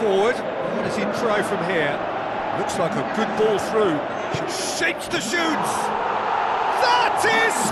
forward. What is intro from here? Looks like a good ball through. She shakes the shoots. That is!